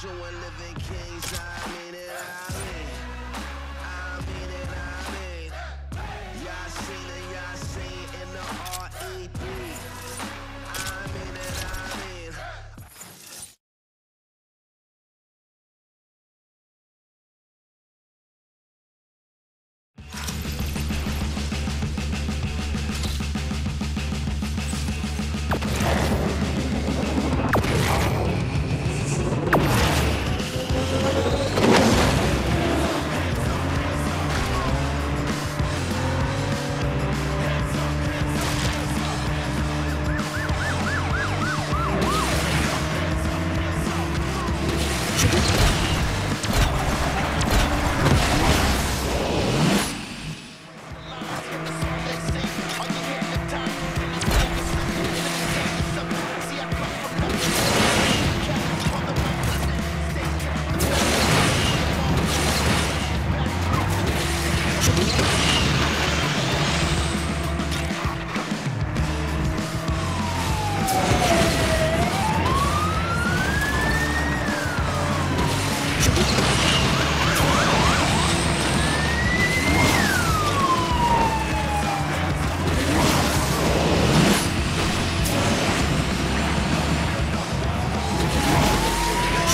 Doing living kings, I mean it.